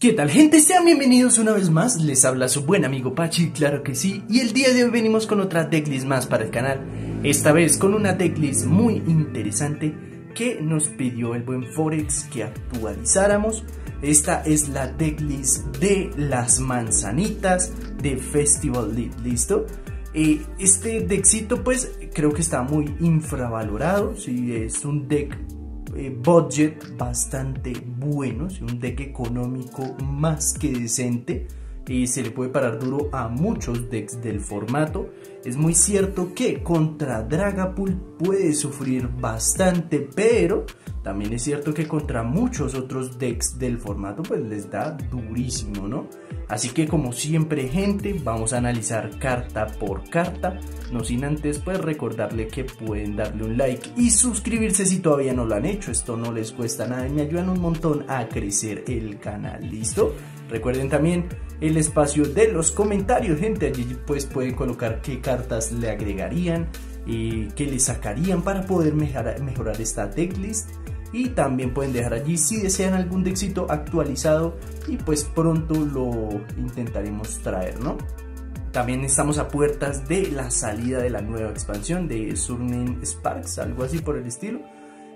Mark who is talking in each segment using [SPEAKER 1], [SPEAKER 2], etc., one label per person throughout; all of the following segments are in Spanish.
[SPEAKER 1] ¿Qué tal gente? Sean bienvenidos una vez más, les habla su buen amigo Pachi, claro que sí, y el día de hoy venimos con otra decklist más para el canal, esta vez con una decklist muy interesante que nos pidió el buen Forex que actualizáramos, esta es la decklist de las manzanitas de Festival League, ¿listo? Eh, este deckcito pues creo que está muy infravalorado, si es un deck eh, budget bastante bueno, un deck económico más que decente y se le puede parar duro a muchos decks del formato. Es muy cierto que contra Dragapult puede sufrir bastante, pero también es cierto que contra muchos otros decks del formato pues les da durísimo, ¿no? Así que como siempre gente, vamos a analizar carta por carta, no sin antes pues recordarle que pueden darle un like y suscribirse si todavía no lo han hecho, esto no les cuesta nada y me ayudan un montón a crecer el canal, ¿listo? Recuerden también el espacio de los comentarios, gente, allí pues pueden colocar qué cartas le agregarían, y qué le sacarían para poder mejorar, mejorar esta decklist y también pueden dejar allí si desean algún dexito actualizado y pues pronto lo intentaremos traer, ¿no? También estamos a puertas de la salida de la nueva expansión de Surname Sparks, algo así por el estilo.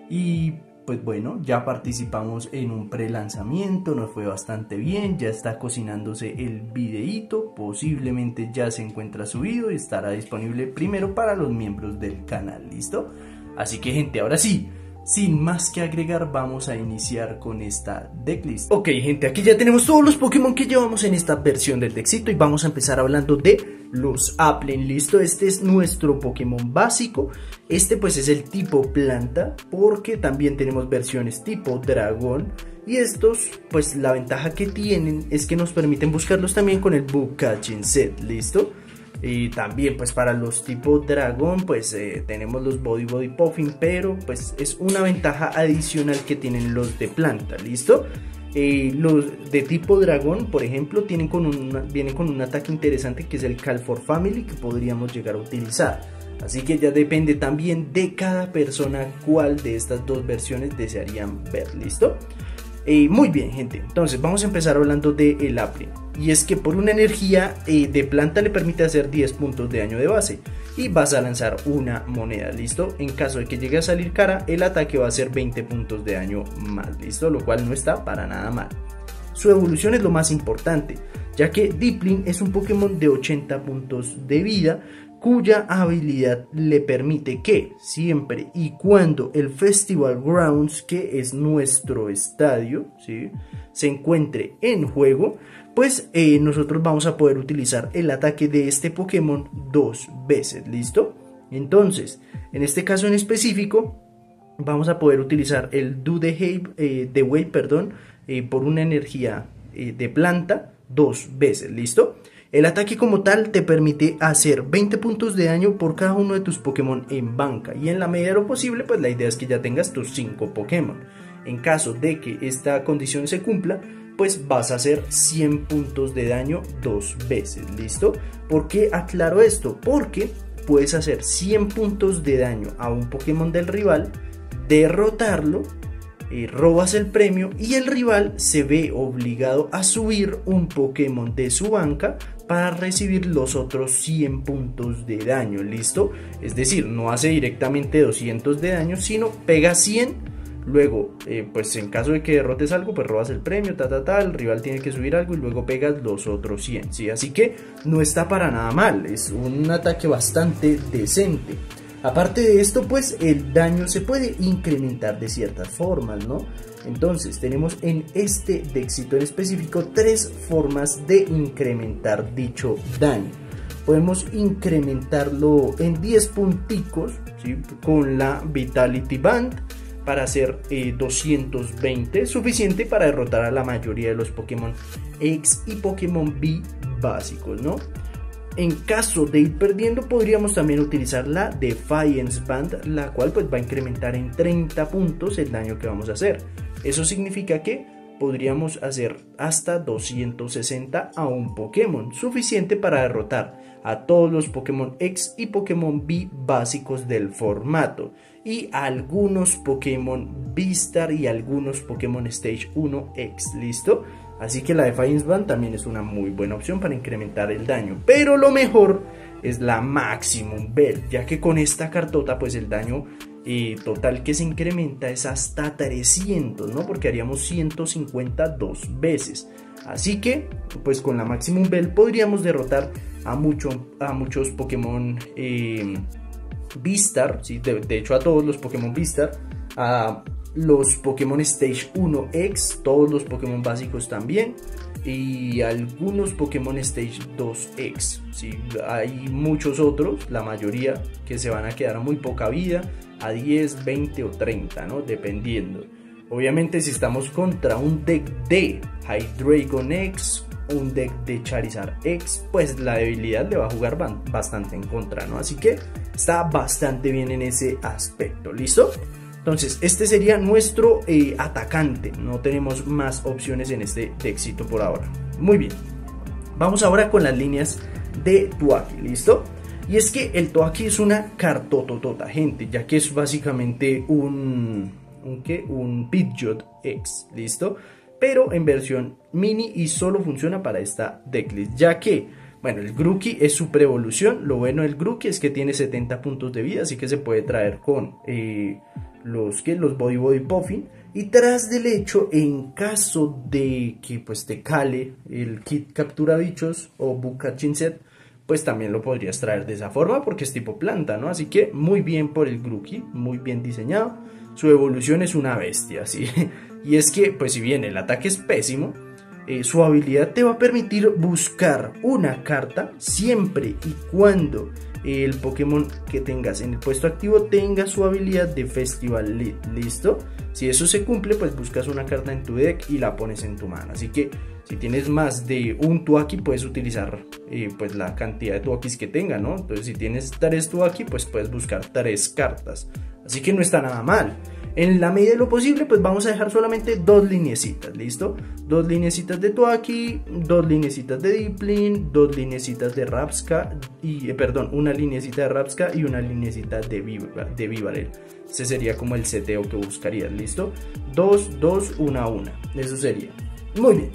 [SPEAKER 1] Y pues bueno, ya participamos en un pre-lanzamiento, nos fue bastante bien, ya está cocinándose el videíto, posiblemente ya se encuentra subido y estará disponible primero para los miembros del canal, ¿listo? Así que gente, ahora sí, sin más que agregar, vamos a iniciar con esta decklist. Ok, gente, aquí ya tenemos todos los Pokémon que llevamos en esta versión del Dexito y vamos a empezar hablando de los Applen. Listo, este es nuestro Pokémon básico. Este pues es el tipo planta, porque también tenemos versiones tipo dragón. Y estos, pues la ventaja que tienen es que nos permiten buscarlos también con el Book Catching Set. Listo. Y también pues para los tipo dragón pues eh, tenemos los body body puffing pero pues es una ventaja adicional que tienen los de planta, ¿listo? Eh, los de tipo dragón por ejemplo tienen con una, vienen con un ataque interesante que es el Call for Family que podríamos llegar a utilizar. Así que ya depende también de cada persona cuál de estas dos versiones desearían ver, ¿listo? Eh, muy bien gente, entonces vamos a empezar hablando del el Apple y es que por una energía eh, de planta le permite hacer 10 puntos de daño de base y vas a lanzar una moneda, ¿listo? En caso de que llegue a salir cara, el ataque va a ser 20 puntos de daño más, ¿listo? Lo cual no está para nada mal. Su evolución es lo más importante, ya que Deepling es un Pokémon de 80 puntos de vida, cuya habilidad le permite que siempre y cuando el Festival Grounds, que es nuestro estadio, se encuentre en juego, pues eh, nosotros vamos a poder utilizar el ataque de este Pokémon dos veces, ¿listo? Entonces, en este caso en específico, vamos a poder utilizar el Do the, eh, Wave, perdón, eh, por una energía de planta dos veces, ¿listo? El ataque como tal te permite hacer 20 puntos de daño por cada uno de tus Pokémon en banca y en la medida de lo posible pues la idea es que ya tengas tus 5 Pokémon. En caso de que esta condición se cumpla, pues vas a hacer 100 puntos de daño dos veces, ¿listo? ¿Por qué aclaro esto? Porque puedes hacer 100 puntos de daño a un Pokémon del rival, derrotarlo, eh, robas el premio y el rival se ve obligado a subir un Pokémon de su banca para recibir los otros 100 puntos de daño, ¿listo? Es decir, no hace directamente 200 de daño, sino pega 100 Luego, eh, pues en caso de que derrotes algo, pues robas el premio, ta, ta, ta, el rival tiene que subir algo y luego pegas los otros 100, ¿sí? Así que no está para nada mal, es un ataque bastante decente. Aparte de esto, pues el daño se puede incrementar de ciertas formas, ¿no? Entonces, tenemos en este éxito en específico tres formas de incrementar dicho daño. Podemos incrementarlo en 10 punticos, ¿sí? Con la Vitality Band para hacer 220, eh, suficiente para derrotar a la mayoría de los Pokémon X y Pokémon B básicos, ¿no? En caso de ir perdiendo podríamos también utilizar la Defiance Band, la cual pues va a incrementar en 30 puntos el daño que vamos a hacer. Eso significa que podríamos hacer hasta 260 a un Pokémon, suficiente para derrotar a todos los Pokémon X y Pokémon B básicos del formato y algunos Pokémon V-Star y algunos Pokémon Stage 1X, ¿listo? Así que la Defiance Band también es una muy buena opción para incrementar el daño. Pero lo mejor es la Maximum Belt, ya que con esta cartota pues el daño total que se incrementa es hasta 300, ¿no? Porque haríamos 150 dos veces. Así que pues con la Maximum Belt podríamos derrotar a, mucho, a muchos Pokémon eh, Vistar, ¿sí? de, de, hecho a todos los Pokémon Vistar, a los Pokémon Stage 1X, todos los Pokémon básicos también y algunos Pokémon Stage 2X. ¿sí? Hay muchos otros, la mayoría que se van a quedar a muy poca vida, a 10, 20 o 30, ¿no? dependiendo. Obviamente si estamos contra un deck de Hydreigon X, un deck de Charizard X, pues la debilidad le va a jugar bastante en contra, ¿no? Así que está bastante bien en ese aspecto, ¿listo? Entonces, este sería nuestro eh, atacante. No tenemos más opciones en este éxito por ahora. Muy bien. Vamos ahora con las líneas de Tuaki, ¿listo? Y es que el Tuaki es una cartototota, gente, ya que es básicamente un... ¿Un qué? Un Pidgeot X, ¿listo? Pero en versión mini y solo funciona para esta decklist, ya que... Bueno, el Grookey es super evolución. Lo bueno del Grookey es que tiene 70 puntos de vida, así que se puede traer con eh, los, que los body body puffin y tras del hecho en caso de que pues te cale el kit captura bichos o book catching set pues también lo podrías traer de esa forma porque es tipo planta no así que muy bien por el Grookey muy bien diseñado su evolución es una bestia ¿sí? y es que pues si bien el ataque es pésimo eh, su habilidad te va a permitir buscar una carta siempre y cuando el Pokémon que tengas en el puesto activo tenga su habilidad de Festival. ¿Listo? Si eso se cumple, pues buscas una carta en tu deck y la pones en tu mano. Así que si tienes más de un Tuaki, puedes utilizar eh, pues la cantidad de Tuakis que tenga, ¿no? Entonces si tienes tres Tuaki, pues puedes buscar tres cartas. Así que no está nada mal. En la medida de lo posible, pues vamos a dejar solamente dos linecitas, ¿listo? Dos linecitas de Toaki, dos linecitas de Dipplin, dos linecitas de Rapska, y, eh, perdón, una linecita de Rapska y una linecita de, de Vivarel. Ese sería como el seteo que buscarías, ¿listo? Dos, dos, una, una. Eso sería. Muy bien.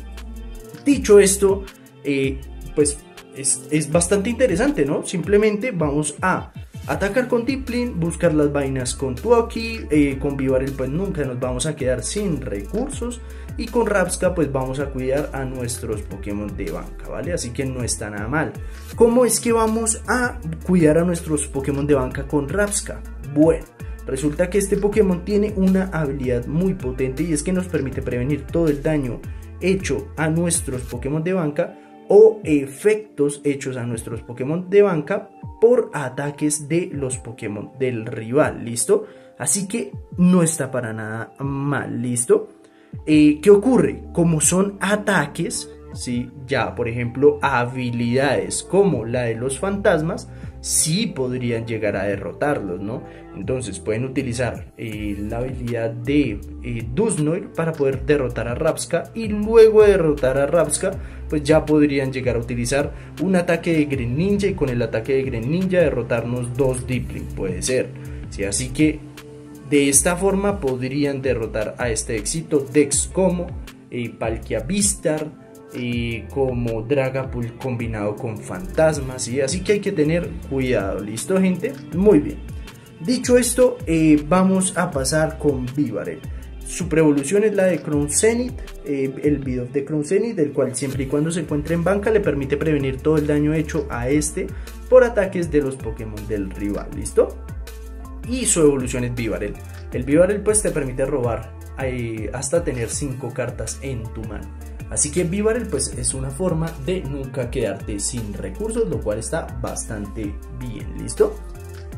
[SPEAKER 1] Dicho esto, eh, pues es, es bastante interesante, ¿no? Simplemente vamos a Atacar con Dipplin, buscar las vainas con Tuoki, eh, con Vivarel pues nunca nos vamos a quedar sin recursos y con Rapska pues vamos a cuidar a nuestros Pokémon de banca, ¿vale? Así que no está nada mal. ¿Cómo es que vamos a cuidar a nuestros Pokémon de banca con Rapska? Bueno, resulta que este Pokémon tiene una habilidad muy potente y es que nos permite prevenir todo el daño hecho a nuestros Pokémon de banca o efectos hechos a nuestros Pokémon de banca por ataques de los Pokémon del rival, ¿listo? Así que no está para nada mal, ¿listo? Eh, ¿Qué ocurre? Como son ataques, ¿sí? ya por ejemplo habilidades como la de los fantasmas, sí podrían llegar a derrotarlos, ¿no? Entonces pueden utilizar eh, la habilidad de eh, Dusnoir para poder derrotar a Rapska y luego de derrotar a Rapska pues ya podrían llegar a utilizar un ataque de Greninja y con el ataque de Greninja derrotarnos dos Dipling, puede ser. ¿sí? Así que de esta forma podrían derrotar a este éxito Dex como eh, Palkia Vistar, como Dragapult combinado con fantasmas, y así que hay que tener cuidado, ¿listo gente? Muy bien. Dicho esto, eh, vamos a pasar con Vivarel. Su preevolución es la de Crown Zenith, eh, el video de Crown Zenith, del cual siempre y cuando se encuentre en banca le permite prevenir todo el daño hecho a este por ataques de los Pokémon del rival, ¿listo? Y su evolución es Vivarel. El Vivarel pues te permite robar eh, hasta tener 5 cartas en tu mano. Así que Vivarel pues es una forma de nunca quedarte sin recursos, lo cual está bastante bien, ¿listo?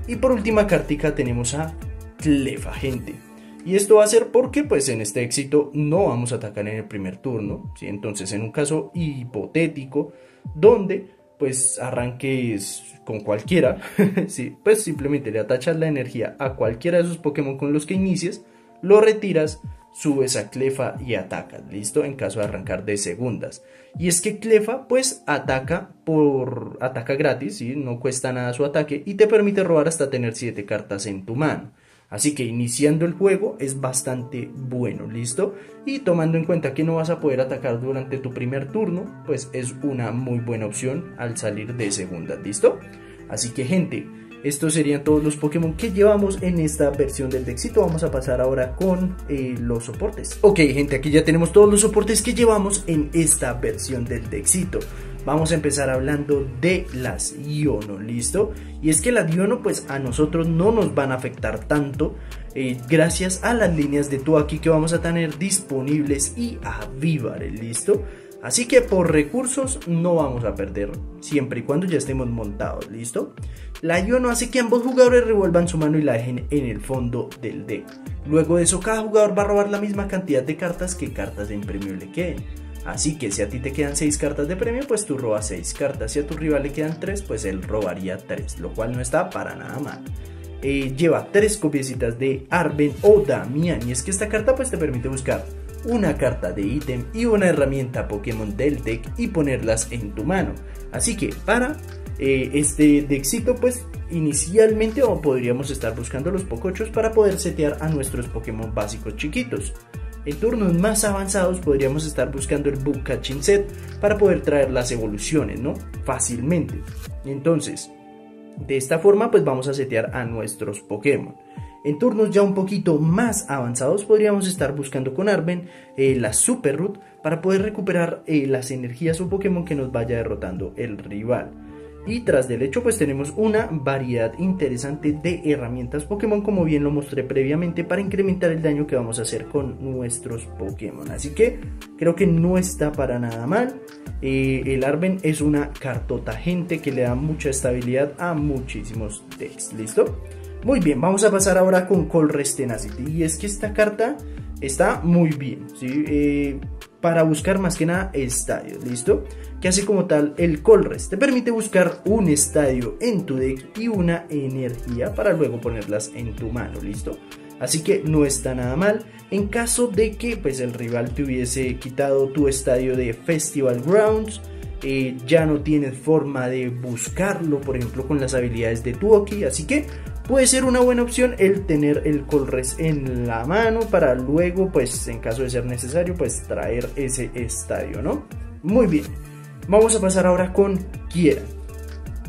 [SPEAKER 1] Y por última cartica tenemos a Clefa, gente. Y esto va a ser porque pues en este éxito no vamos a atacar en el primer turno, ¿sí? Entonces en un caso hipotético donde pues arranques con cualquiera, ¿sí? pues simplemente le atachas la energía a cualquiera de esos Pokémon con los que inicies, lo retiras subes a Clefa y atacas, ¿listo? En caso de arrancar de segundas. Y es que Clefa pues ataca por ataca gratis, ¿sí? No cuesta nada su ataque y te permite robar hasta tener 7 cartas en tu mano. Así que iniciando el juego es bastante bueno, ¿listo? Y tomando en cuenta que no vas a poder atacar durante tu primer turno, pues es una muy buena opción al salir de segunda, ¿listo? Así que gente, estos serían todos los Pokémon que llevamos en esta versión del Dexito. Vamos a pasar ahora con eh, los soportes. Ok, gente, aquí ya tenemos todos los soportes que llevamos en esta versión del Dexito. Vamos a empezar hablando de las Iono, ¿listo? Y es que las Iono pues a nosotros no nos van a afectar tanto eh, gracias a las líneas de aquí que vamos a tener disponibles y a Vivare, ¿listo? Así que por recursos no vamos a perder siempre y cuando ya estemos montados, ¿listo? La no hace que ambos jugadores revuelvan su mano y la dejen en el fondo del deck. Luego de eso cada jugador va a robar la misma cantidad de cartas que cartas de premio le queden. Así que si a ti te quedan 6 cartas de premio, pues tú robas 6 cartas. Si a tu rival le quedan 3, pues él robaría 3, lo cual no está para nada mal. Eh, lleva 3 copiecitas de Arben o Damian y es que esta carta pues te permite buscar una carta de ítem y una herramienta Pokémon del deck y ponerlas en tu mano. Así que para eh, este deckcito pues inicialmente podríamos estar buscando los Pocochos para poder setear a nuestros Pokémon básicos chiquitos. En turnos más avanzados podríamos estar buscando el Book Catching Set para poder traer las evoluciones, ¿no? Fácilmente. Entonces, de esta forma pues vamos a setear a nuestros Pokémon. En turnos ya un poquito más avanzados podríamos estar buscando con Arben eh, la Super Root para poder recuperar eh, las energías o Pokémon que nos vaya derrotando el rival. Y tras del hecho pues tenemos una variedad interesante de herramientas Pokémon como bien lo mostré previamente para incrementar el daño que vamos a hacer con nuestros Pokémon. Así que creo que no está para nada mal. Eh, el Arben es una cartota gente que le da mucha estabilidad a muchísimos decks. ¿Listo? Muy bien, vamos a pasar ahora con Colress Tenacity. Y es que esta carta está muy bien, ¿sí? Eh, para buscar más que nada estadios, ¿listo? Que hace como tal el Colress. Te permite buscar un estadio en tu deck y una energía para luego ponerlas en tu mano, ¿listo? Así que no está nada mal. En caso de que pues, el rival te hubiese quitado tu estadio de Festival Grounds, eh, ya no tienes forma de buscarlo, por ejemplo, con las habilidades de Tuoki. Así que puede ser una buena opción el tener el Colres en la mano para luego, pues en caso de ser necesario, pues traer ese estadio, ¿no? Muy bien, vamos a pasar ahora con Kieran.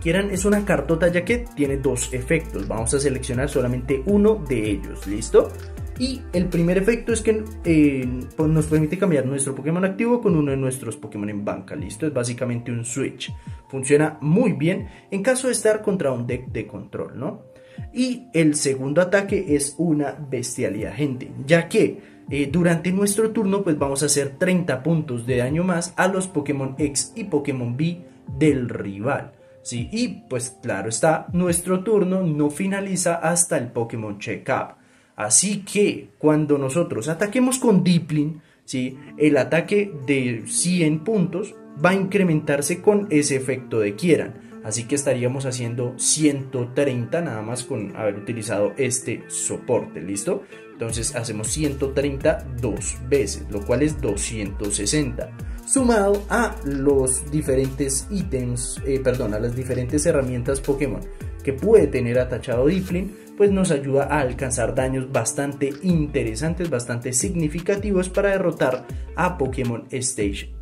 [SPEAKER 1] Kieran es una cartota ya que tiene dos efectos, vamos a seleccionar solamente uno de ellos, ¿listo? Y el primer efecto es que eh, pues, nos permite cambiar nuestro Pokémon activo con uno de nuestros Pokémon en banca. Listo, es básicamente un switch. Funciona muy bien en caso de estar contra un deck de control, ¿no? Y el segundo ataque es una bestialidad, gente, ya que eh, durante nuestro turno pues vamos a hacer 30 puntos de daño más a los Pokémon X y Pokémon B del rival. ¿sí? Y pues claro está, nuestro turno no finaliza hasta el Pokémon Check-up. Así que cuando nosotros ataquemos con Dipling, ¿sí? el ataque de 100 puntos va a incrementarse con ese efecto de Kieran. Así que estaríamos haciendo 130 nada más con haber utilizado este soporte, ¿listo? Entonces hacemos 130 dos veces, lo cual es 260. Sumado a los diferentes ítems, eh, perdón, a las diferentes herramientas Pokémon que puede tener atachado Dipling, pues nos ayuda a alcanzar daños bastante interesantes, bastante significativos para derrotar a Pokémon Stage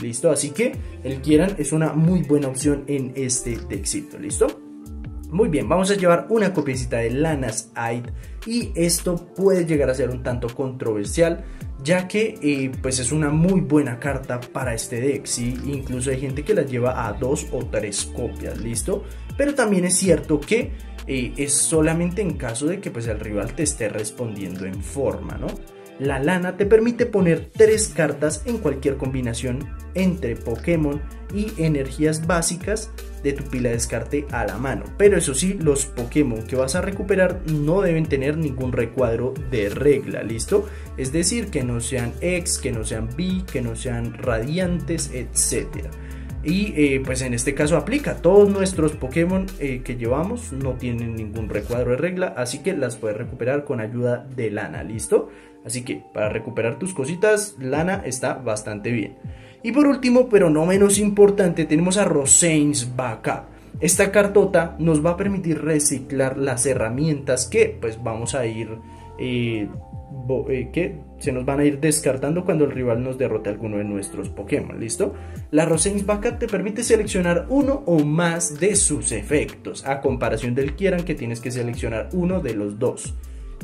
[SPEAKER 1] ¿listo? Así que el Kieran es una muy buena opción en este deckcito, ¿listo? Muy bien, vamos a llevar una copiecita de Lanas Aid y esto puede llegar a ser un tanto controversial ya que eh, pues es una muy buena carta para este deck, ¿sí? incluso hay gente que la lleva a dos o tres copias, ¿listo? Pero también es cierto que eh, es solamente en caso de que pues el rival te esté respondiendo en forma, ¿no? La lana te permite poner tres cartas en cualquier combinación entre Pokémon y energías básicas de tu pila de descarte a la mano. Pero eso sí, los Pokémon que vas a recuperar no deben tener ningún recuadro de regla, ¿listo? Es decir, que no sean X, que no sean B, que no sean radiantes, etc. Y eh, pues en este caso aplica, todos nuestros Pokémon eh, que llevamos no tienen ningún recuadro de regla, así que las puedes recuperar con ayuda de lana, ¿listo? Así que para recuperar tus cositas, lana está bastante bien. Y por último, pero no menos importante, tenemos a Rosains Backup. Esta cartota nos va a permitir reciclar las herramientas que pues vamos a ir eh, eh, que se nos van a ir descartando cuando el rival nos derrote alguno de nuestros Pokémon, ¿listo? La Roseins Backup te permite seleccionar uno o más de sus efectos, a comparación del Kieran que tienes que seleccionar uno de los dos.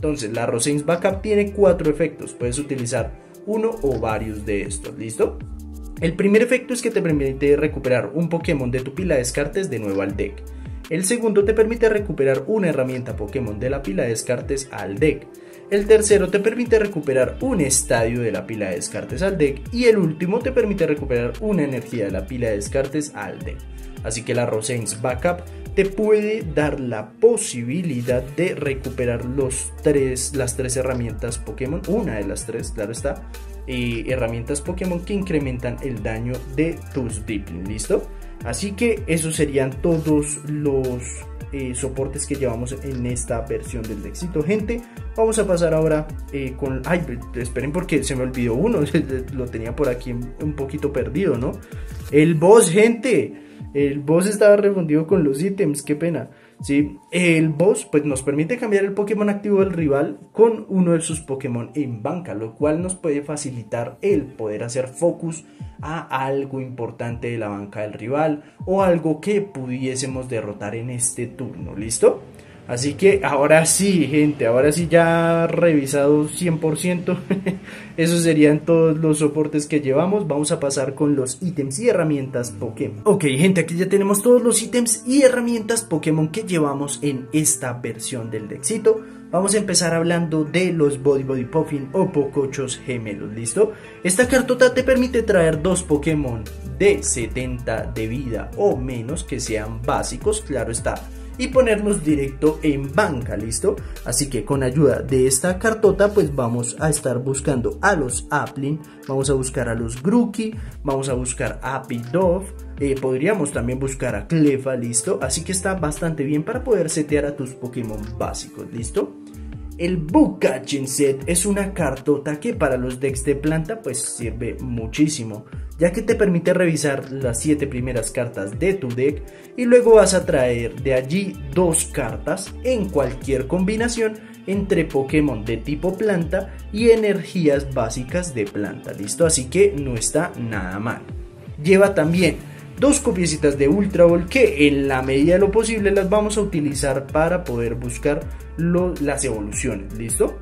[SPEAKER 1] Entonces, la Roseins Backup tiene cuatro efectos, puedes utilizar uno o varios de estos, ¿listo? El primer efecto es que te permite recuperar un Pokémon de tu pila de descartes de nuevo al deck. El segundo te permite recuperar una herramienta Pokémon de la pila de descartes al deck. El tercero te permite recuperar un estadio de la pila de descartes al deck. Y el último te permite recuperar una energía de la pila de descartes al deck. Así que la Roseins Backup te puede dar la posibilidad de recuperar los tres, las tres herramientas Pokémon, una de las tres, claro está, herramientas Pokémon que incrementan el daño de tus Deepling, ¿listo? Así que esos serían todos los eh, soportes que llevamos en esta versión del éxito gente vamos a pasar ahora eh, con ay esperen porque se me olvidó uno lo tenía por aquí un poquito perdido no el boss gente el boss estaba refundido con los ítems qué pena ¿sí? El boss pues, nos permite cambiar el Pokémon activo del rival con uno de sus Pokémon en banca, lo cual nos puede facilitar el poder hacer focus a algo importante de la banca del rival o algo que pudiésemos derrotar en este turno, ¿listo? Así que ahora sí, gente, ahora sí ya revisado 100%. Esos serían todos los soportes que llevamos. Vamos a pasar con los ítems y herramientas Pokémon. Ok, gente, aquí ya tenemos todos los ítems y herramientas Pokémon que llevamos en esta versión del Dexito. Vamos a empezar hablando de los Body Body Puffin o Pocochos gemelos, ¿listo? Esta cartota te permite traer dos Pokémon de 70 de vida o menos que sean básicos, claro está y ponernos directo en banca, ¿listo? Así que con ayuda de esta cartota pues vamos a estar buscando a los Applin, vamos a buscar a los Grookey, vamos a buscar a Pidove, eh, podríamos también buscar a Clefa, ¿listo? Así que está bastante bien para poder setear a tus Pokémon básicos, ¿listo? El Book Set es una cartota que para los decks de planta pues sirve muchísimo ya que te permite revisar las 7 primeras cartas de tu deck y luego vas a traer de allí dos cartas en cualquier combinación entre Pokémon de tipo planta y energías básicas de planta, ¿listo? Así que no está nada mal. Lleva también dos copiecitas de Ultra Ball que en la medida de lo posible las vamos a utilizar para poder buscar las evoluciones, ¿listo?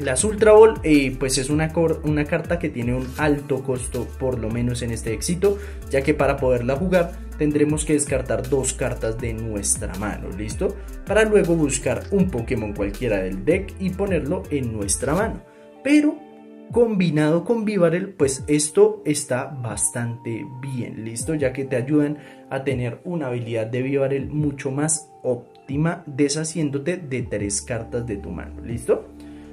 [SPEAKER 1] Las Ultra Ball eh, pues es una, una carta que tiene un alto costo por lo menos en este éxito ya que para poderla jugar tendremos que descartar dos cartas de nuestra mano, ¿listo? Para luego buscar un Pokémon cualquiera del deck y ponerlo en nuestra mano. Pero combinado con Vivarel, pues esto está bastante bien, ¿listo? Ya que te ayudan a tener una habilidad de Vivarel mucho más óptima deshaciéndote de tres cartas de tu mano, ¿listo?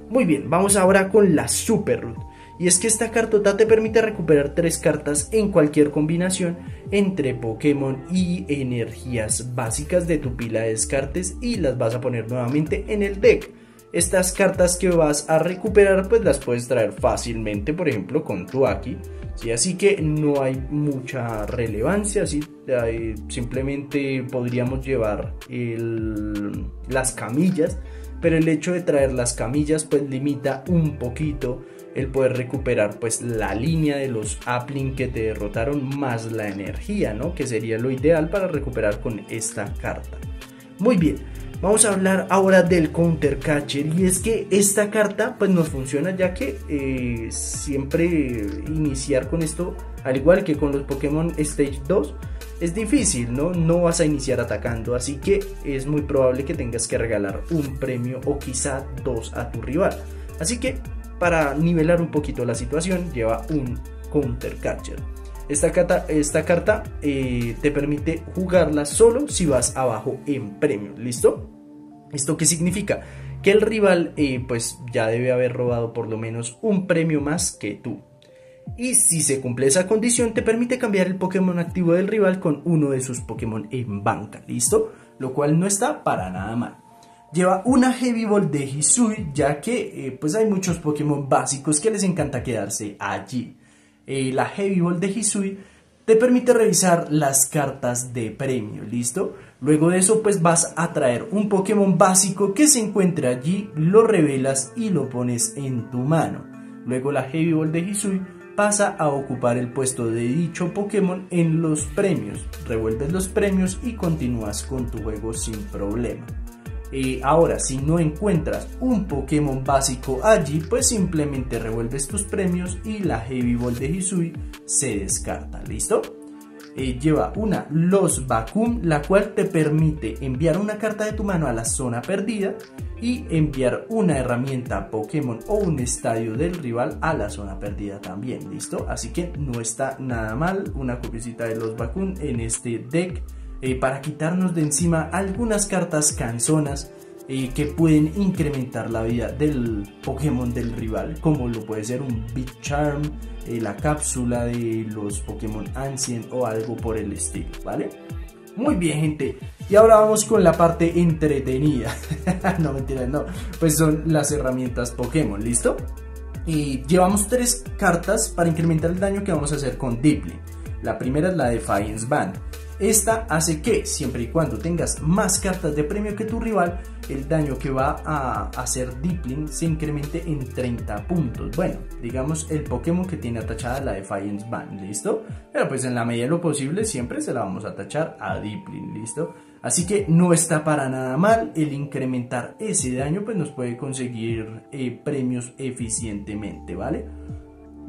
[SPEAKER 1] Muy bien, vamos ahora con la Super Root. Y es que esta cartota te permite recuperar tres cartas en cualquier combinación entre Pokémon y energías básicas de tu pila de descartes y las vas a poner nuevamente en el deck. Estas cartas que vas a recuperar pues las puedes traer fácilmente, por ejemplo con tu Aki. Así que no hay mucha relevancia, ¿sí? simplemente podríamos llevar las camillas pero el hecho de traer las camillas pues limita un poquito el poder recuperar pues la línea de los Appling que te derrotaron más la energía, ¿no? Que sería lo ideal para recuperar con esta carta. Muy bien, vamos a hablar ahora del Counter Catcher y es que esta carta pues nos funciona ya que eh, siempre iniciar con esto, al igual que con los Pokémon Stage 2, es difícil, ¿no? No vas a iniciar atacando, así que es muy probable que tengas que regalar un premio o quizá dos a tu rival. Así que para nivelar un poquito la situación, lleva un Counter Catcher. Esta, esta carta eh, te permite jugarla solo si vas abajo en premio, ¿listo? ¿Esto qué significa? Que el rival eh, pues ya debe haber robado por lo menos un premio más que tú. Y si se cumple esa condición, te permite cambiar el Pokémon activo del rival con uno de sus Pokémon en banca, ¿listo? Lo cual no está para nada mal. Lleva una Heavy Ball de Hisui, ya que eh, pues hay muchos Pokémon básicos que les encanta quedarse allí. Eh, la Heavy Ball de Hisui te permite revisar las cartas de premio, ¿listo? Luego de eso pues vas a traer un Pokémon básico que se encuentra allí, lo revelas y lo pones en tu mano. Luego la Heavy Ball de Hisui pasa a ocupar el puesto de dicho Pokémon en los premios. Revuelves los premios y continúas con tu juego sin problema. Eh, ahora, si no encuentras un Pokémon básico allí, pues simplemente revuelves tus premios y la Heavy Ball de Hisui se descarta. ¿Listo? Eh, lleva una Los Vacuum, la cual te permite enviar una carta de tu mano a la zona perdida y enviar una herramienta Pokémon o un estadio del rival a la zona perdida también, ¿listo? Así que no está nada mal una copiecita de Los Vacuum en este deck eh, para quitarnos de encima algunas cartas canzonas eh, que pueden incrementar la vida del Pokémon del rival, como lo puede ser un Big Charm, eh, la cápsula de los Pokémon Ancient o algo por el estilo, ¿vale? Muy bien, gente. Y ahora vamos con la parte entretenida. no, mentira, no. Pues son las herramientas Pokémon, ¿listo? Y llevamos tres cartas para incrementar el daño que vamos a hacer con Deeply. La primera es la Defiance Band. Esta hace que, siempre y cuando tengas más cartas de premio que tu rival, el daño que va a hacer Deepling se incremente en 30 puntos. Bueno, digamos el Pokémon que tiene atachada la Defiance Band, ¿listo? Pero pues en la medida de lo posible siempre se la vamos a atachar a Deepling, ¿listo? Así que no está para nada mal el incrementar ese daño, pues nos puede conseguir eh, premios eficientemente, ¿vale?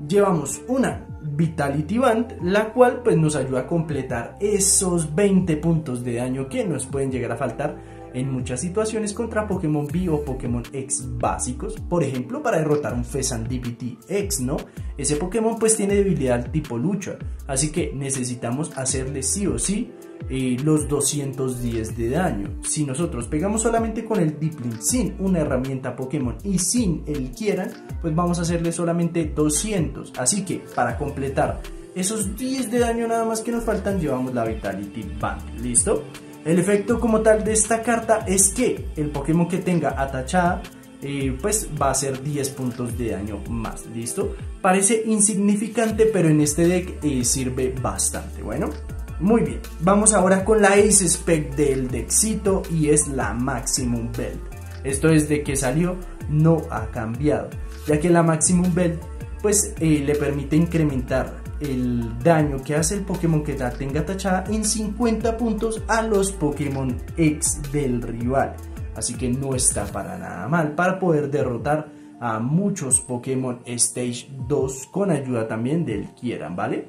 [SPEAKER 1] Llevamos una Vitality Band, la cual pues nos ayuda a completar esos 20 puntos de daño que nos pueden llegar a faltar en muchas situaciones contra Pokémon B o Pokémon X básicos, por ejemplo para derrotar un Fezandipity X, ¿no? Ese Pokémon pues tiene debilidad al tipo lucha, así que necesitamos hacerle sí o sí eh, los 210 de daño. Si nosotros pegamos solamente con el Deepling sin una herramienta Pokémon y sin el Kieran, pues vamos a hacerle solamente 200. Así que para completar esos 10 de daño nada más que nos faltan, llevamos la Vitality Band. ¿Listo? El efecto como tal de esta carta es que el Pokémon que tenga atachada eh, pues va a ser 10 puntos de daño más, ¿listo? Parece insignificante, pero en este deck eh, sirve bastante, bueno. Muy bien, vamos ahora con la Ace Spec del Dexito y es la Maximum Belt. Esto desde que salió no ha cambiado, ya que la Maximum Belt pues eh, le permite incrementar el daño que hace el Pokémon que tenga tachada en 50 puntos a los Pokémon X del rival. Así que no está para nada mal para poder derrotar a muchos Pokémon Stage 2 con ayuda también del Kieran, ¿vale?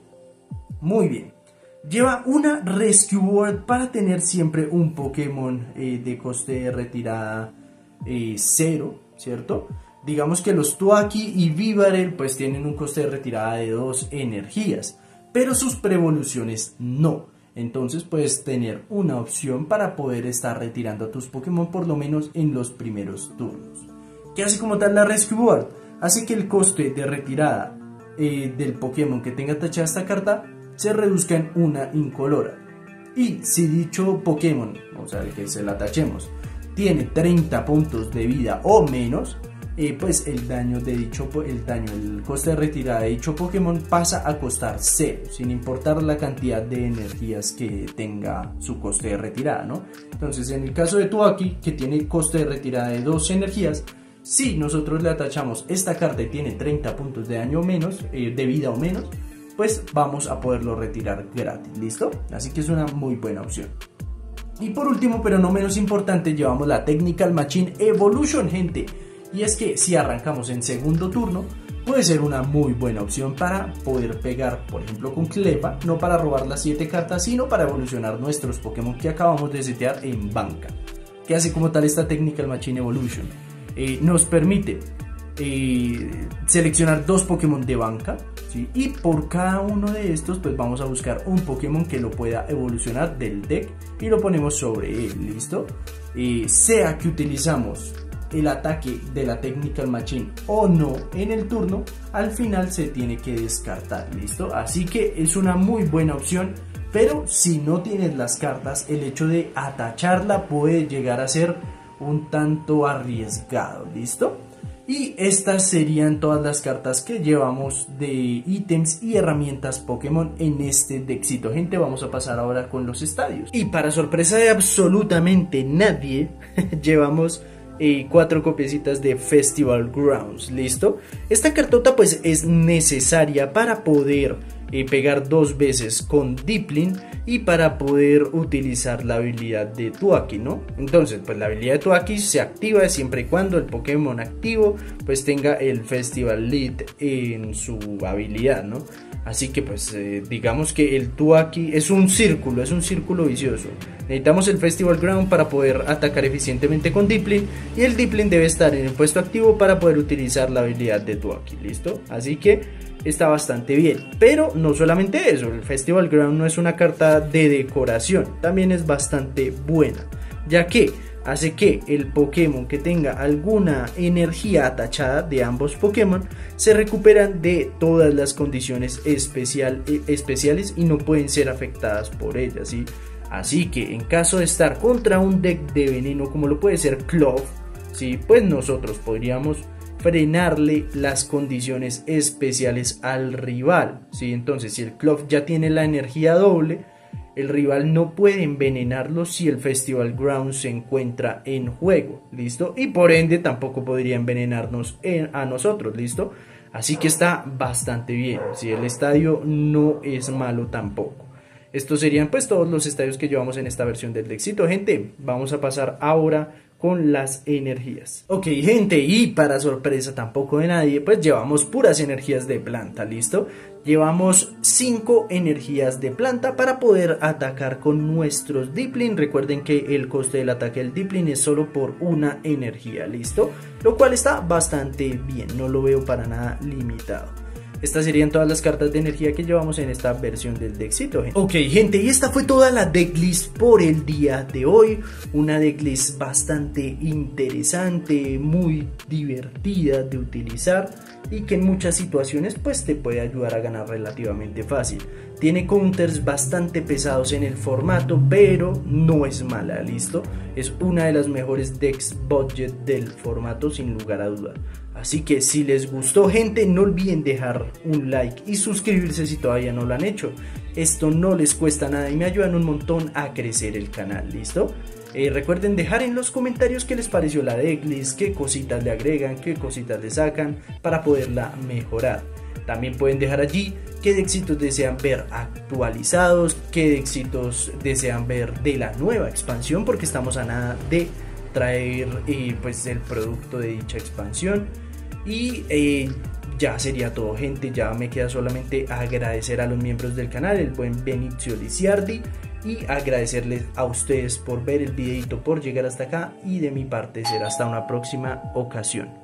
[SPEAKER 1] Muy bien. Lleva una Rescue Word para tener siempre un Pokémon eh, de coste de retirada eh, cero, ¿cierto? Digamos que los Tuaki y Vivarel pues tienen un coste de retirada de dos energías, pero sus prevoluciones no. Entonces puedes tener una opción para poder estar retirando a tus Pokémon por lo menos en los primeros turnos. ¿Qué hace como tal la Rescue Word? Hace que el coste de retirada eh, del Pokémon que tenga tachada esta carta se reduzca en una incolora. Y si dicho Pokémon, o sea, el que se la tachemos, tiene 30 puntos de vida o menos, pues el daño de dicho el daño, el coste de retirada de dicho Pokémon pasa a costar 0, sin importar la cantidad de energías que tenga su coste de retirada, ¿no? Entonces, en el caso de Tuaki, que tiene coste de retirada de 2 energías, si nosotros le atachamos esta carta y tiene 30 puntos de daño menos, eh, de vida o menos, pues vamos a poderlo retirar gratis, ¿listo? Así que es una muy buena opción. Y por último, pero no menos importante, llevamos la Technical Machine Evolution, gente. Y es que si arrancamos en segundo turno, puede ser una muy buena opción para poder pegar, por ejemplo, con Clepa, no para robar las 7 cartas, sino para evolucionar nuestros Pokémon que acabamos de setear en banca. ¿Qué hace como tal esta Technical Machine Evolution? Eh, nos permite eh, seleccionar dos Pokémon de banca y por cada uno de estos pues vamos a buscar un Pokémon que lo pueda evolucionar del deck y lo ponemos sobre él, ¿listo? y sea que utilizamos el ataque de la Technical Machine o no en el turno, al final se tiene que descartar, ¿listo? Así que es una muy buena opción, pero si no tienes las cartas, el hecho de atacharla puede llegar a ser un tanto arriesgado, ¿listo? Y estas serían todas las cartas que llevamos de ítems y herramientas Pokémon en este Dexito. Gente, vamos a pasar ahora con los estadios. Y para sorpresa de absolutamente nadie, llevamos eh, cuatro copiecitas de Festival Grounds, ¿listo? Esta cartota pues es necesaria para poder eh, pegar dos veces con Diplin y para poder utilizar la habilidad de Tuaki, ¿no? Entonces, pues la habilidad de Tuaki se activa siempre y cuando el Pokémon activo pues tenga el Festival Lead en su habilidad, ¿no? Así que pues eh, digamos que el Tuaki es un círculo, es un círculo vicioso. Necesitamos el Festival Ground para poder atacar eficientemente con Diplin y el Diplin debe estar en el puesto activo para poder utilizar la habilidad de Tuaki, ¿listo? Así que está bastante bien. Pero no solamente eso, el Festival Ground no es una carta de decoración, también es bastante buena, ya que hace que el Pokémon que tenga alguna energía atachada de ambos Pokémon se recuperan de todas las condiciones especial, eh, especiales y no pueden ser afectadas por ellas. ¿sí? Así que en caso de estar contra un deck de veneno como lo puede ser Clove, ¿sí? pues nosotros podríamos frenarle las condiciones especiales al rival. ¿sí? Entonces, si el Clove ya tiene la energía doble, el rival no puede envenenarlo si el Festival Ground se encuentra en juego, ¿listo? Y por ende tampoco podría envenenarnos a nosotros, ¿listo? Así que está bastante bien, si el estadio no es malo tampoco. Estos serían pues todos los estadios que llevamos en esta versión del éxito, gente. Vamos a pasar ahora con las energías. Ok, gente, y para sorpresa tampoco de nadie, pues llevamos puras energías de planta, ¿listo? Llevamos 5 energías de planta para poder atacar con nuestros Diplin. Recuerden que el coste del ataque del Diplin es solo por una energía, ¿listo? Lo cual está bastante bien, no lo veo para nada limitado. Estas serían todas las cartas de energía que llevamos en esta versión del Dexito. Gente. Ok, gente, y esta fue toda la decklist por el día de hoy. Una decklist bastante interesante, muy divertida de utilizar y que en muchas situaciones pues te puede ayudar a ganar relativamente fácil. Tiene counters bastante pesados en el formato, pero no es mala, ¿listo? Es una de las mejores decks budget del formato sin lugar a duda. Así que si les gustó gente, no olviden dejar un like y suscribirse si todavía no lo han hecho. Esto no les cuesta nada y me ayudan un montón a crecer el canal, ¿listo? Eh, recuerden dejar en los comentarios qué les pareció la decklist, qué cositas le agregan, qué cositas le sacan para poderla mejorar. También pueden dejar allí qué éxitos desean ver actualizados, qué éxitos desean ver de la nueva expansión, porque estamos a nada de traer eh, pues el producto de dicha expansión. Y eh, ya sería todo, gente. Ya me queda solamente agradecer a los miembros del canal, el buen Benicio Liciardi. Y agradecerles a ustedes por ver el videito, por llegar hasta acá. Y de mi parte será hasta una próxima ocasión.